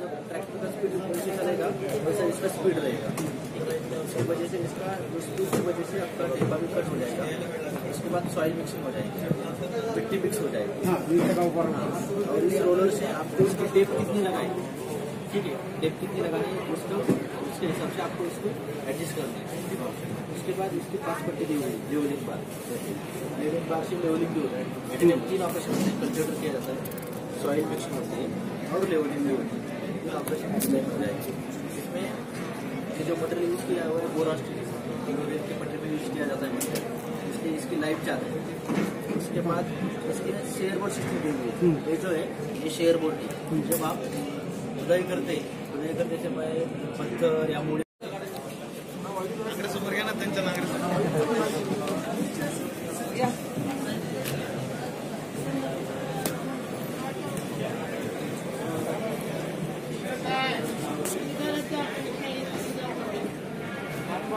जो ट्रैक्टर का स्पीड वैसे चलेगा वैसा इसका स्पीड रहेगा। उसकी वजह से इसका स्पीड की वजह से आपका भी कट हो जाएगा। उसके बाद सॉइल मिक्सिंग हो जाएगी। मिट्टी मिक्स हो जाएगी। हाँ हाँ, और इस रोलर से आपको इसकी टेप कितनी लगाएँगे ठीक है टेप कितनी लगानी है? उसको उसके हिसाब से आपको इसको एडजस्ट करना है। उसके बाद इसकी पाँच पट्टी दी हुई लेवलिंग बार लेवलिंग बार से लेवलिंग भी होता है तीन ऑपरेशन कंसिडर किया जाता है। सॉइल मिक्सिंग होती है। और होती है एक्सप्लेन हो जाएगी। इसमें ये जो मटेरियल यूज़ किया हुआ है राष्ट्रीय के मटेरियल यूज़ किया जाता है। इसकी इसकी लाइफ ज़्यादा है। उसके बाद इसकी ना शेयर बोर्ड सिस्टम दी हुई है। ये जो है ये शेयर बोर्ड है। जब आप खुदाई करते खुदाई करते समय पत्थर या मुड़ी